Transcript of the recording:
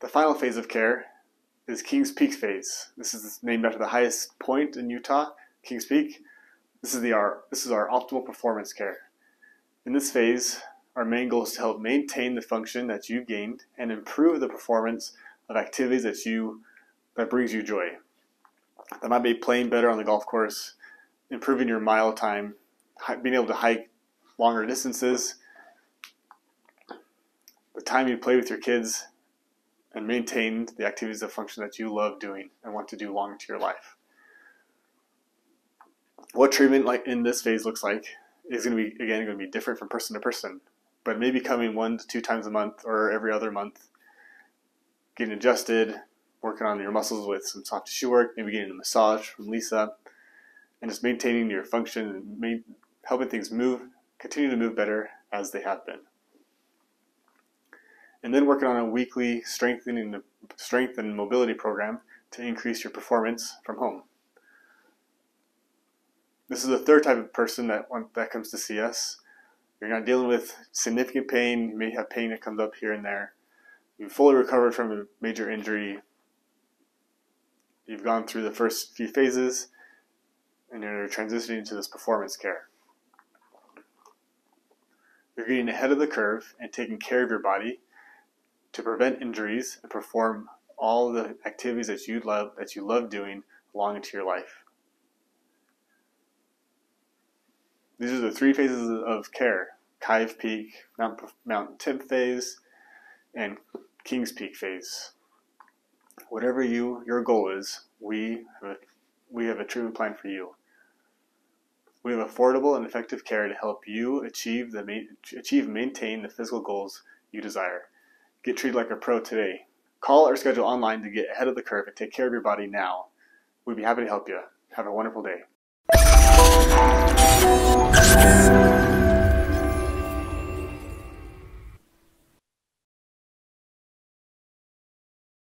The final phase of care is Kings Peak phase. This is named after the highest point in Utah, Kings Peak. This is the our this is our optimal performance care. In this phase, our main goal is to help maintain the function that you've gained and improve the performance of activities that you that brings you joy. That might be playing better on the golf course, improving your mile time, being able to hike longer distances, the time you play with your kids, and maintain the activities of function that you love doing and want to do long into your life. What treatment like in this phase looks like is going to be again going to be different from person to person, but maybe coming one to two times a month or every other month, getting adjusted, working on your muscles with some soft tissue work, maybe getting a massage from Lisa, and just maintaining your function and helping things move, continue to move better as they have been and then working on a weekly strengthening the strength and mobility program to increase your performance from home. This is the third type of person that that comes to see us. You're not dealing with significant pain. You may have pain that comes up here and there. You've fully recovered from a major injury. You've gone through the first few phases, and you're transitioning to this performance care. You're getting ahead of the curve and taking care of your body to prevent injuries and perform all the activities that you love that you love doing long into your life. These are the three phases of care: Kive Peak, Mount, Mountain Tip phase, and King's Peak phase. Whatever you your goal is, we have a, we have a treatment plan for you. We have affordable and effective care to help you achieve the achieve maintain the physical goals you desire. Get treated like a pro today. Call or schedule online to get ahead of the curve and take care of your body now. We'd be happy to help you. Have a wonderful day.